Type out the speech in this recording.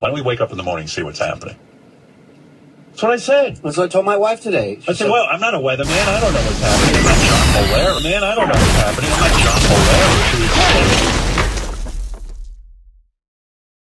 Why don't we wake up in the morning and see what's happening? That's what I said. That's what I told my wife today. She I said, well, I'm not a weatherman. I don't know what's happening. I'm not John Polaire, man. I don't know what's happening. I'm not John Polaire.